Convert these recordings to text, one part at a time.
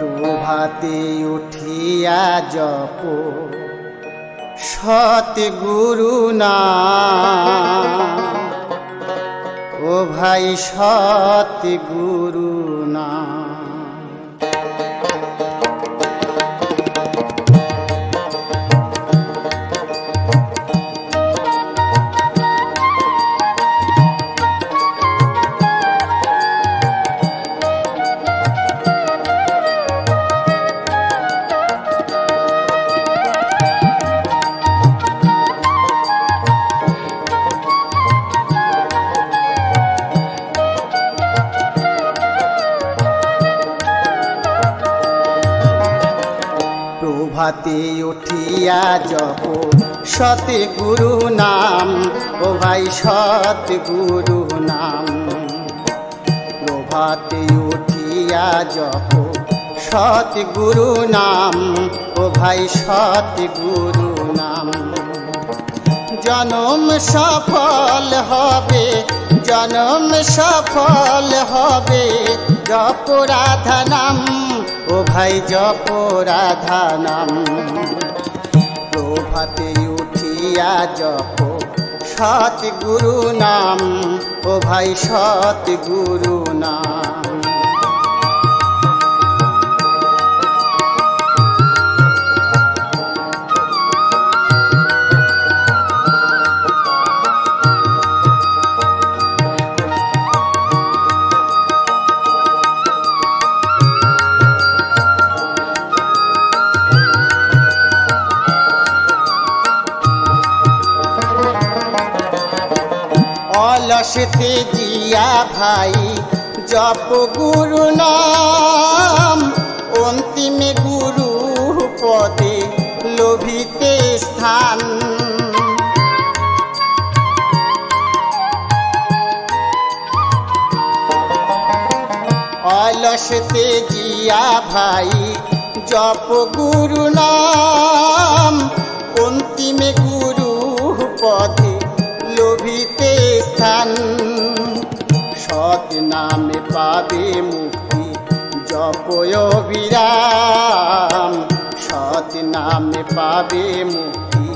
প্রভাতে উঠিয়া জপ। সত গুরু না। ও ভাই সত গুরু না। প্রভাতে উঠিয়া জপ সত গুরু নাম, ও ভাই সত গুরু নাম। প্রভাতে উঠিয়া জপ সত গুরু নাম, ও ভাই সত গুরু নাম। জনম সফল হবে, জনম সফল হবে। জপ রাধা নাম ও ভাই জপ রাধা নাম। প্রভাতে উঠিয়া জপ সত গুরু নাম। ও ভাই সত গুরু নাম। জিয়া ভাই, জপ গুরু নাম। অন্তিমে গুরু পদে লোভিতে স্থান। অলসতে জিয়া ভাই, জপ গুরু নাম। অন্তিমে বিরাম, সৎ নামে পাবে মুক্তি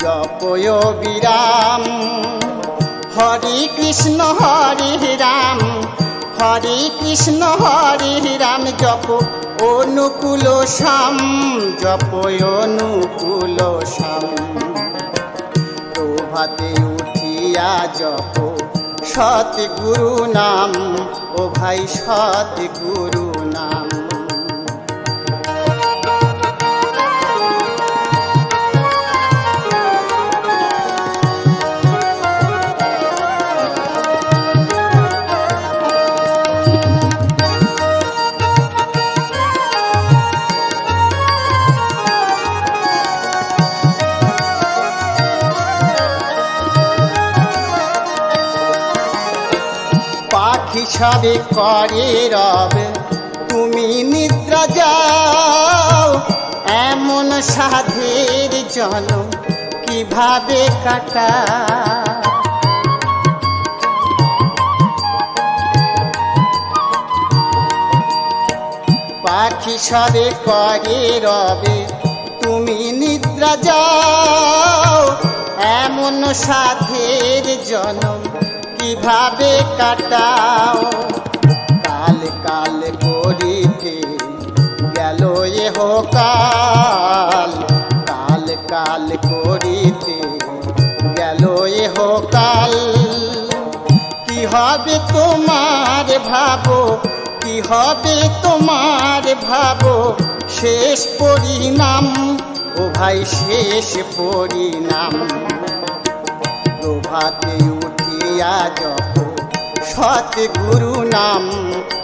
জপয় বিরাম। হরে কৃষ্ণ, হরে রাম, হরে কৃষ্ণ, হরে রাম, জপ অনুকূল শাম জপ অনুকূল শাম প্রভাতে উঠিয়া জপ সত গুরু নাম, ও ভাই সত গুরু নাম। সবে করে রব। তুমি নিদ্রা যাও, এমন সাধের জন কীভাবে কাটা পাখি সবে করে রবে, তুমি নিদ্রা যাও, এমন সাধের জনম কীভাবে কাটাও? কাল কাল করিতে গেল এহ কাল। কাল কাল করিতে গেল এহ কাল। কি হবে তোমার ভাবো? কি হবে তোমার ভাবো? শেষ পরিণাম, ও ভাই শেষ পরিণাম। প্রভাতে উঠিয়া জপ সত গুরু নাম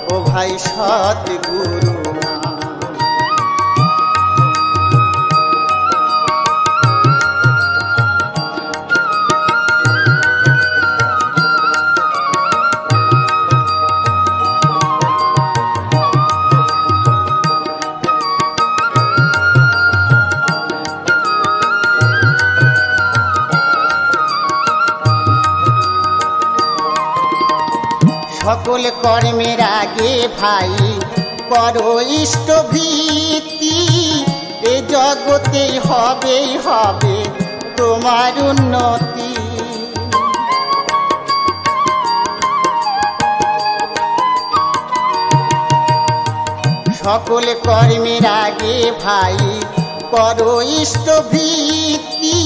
ও ভাই সত গুরু সকল কর্মের আগে ভাই। করো ইষ্ট ভীতি, এ জগতে হবেই হবে তোমার উন্নতি। সকল কর্মের আগে ভাই করো ইষ্ট ভীতি,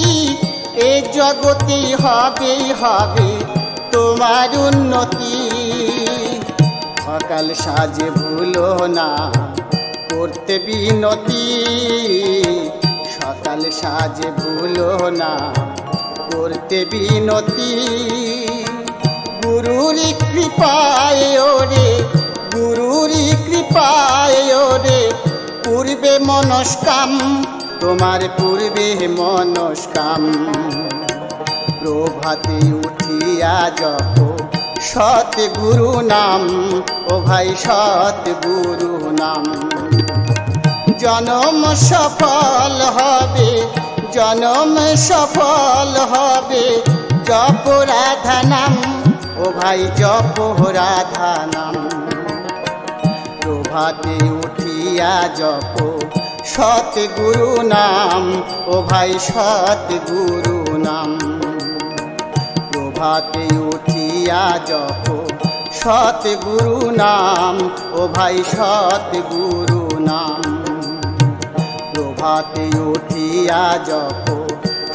এ জগতে হবে হবে তোমার উন্নতি। সকাল সাজে ভুলো না। করতে বিনতি, সকাল সাজে ভুলো না। করতে বিনতি গুরুর কৃপায় ওরে গুরুর কৃপায় ওরে। পূর্বে মনস্কাম, তোমার পূর্বে মনস্কাম। প্রভাতে উঠিয়া জপ সৎ গুরু নাম, ও ভাই সৎ গুরু নাম। জনম সফল হবে, জনম সফল হবে, জপ রাধা নাম, ও ভাই জপ রাধা নাম। প্রভাতে উঠিয়া জপ, সৎ গুরু নাম, ও ভাই সৎ গুরু নাম। প্রভাতে উঠিয়া জপ সৎ গুরু নাম, ও ভাই সৎ গুরু নাম। প্রভাতে উঠিয়া জপ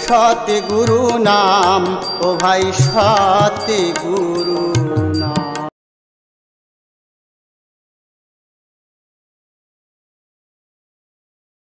সৎ গুরু নাম, ও ভাই সৎ গুরু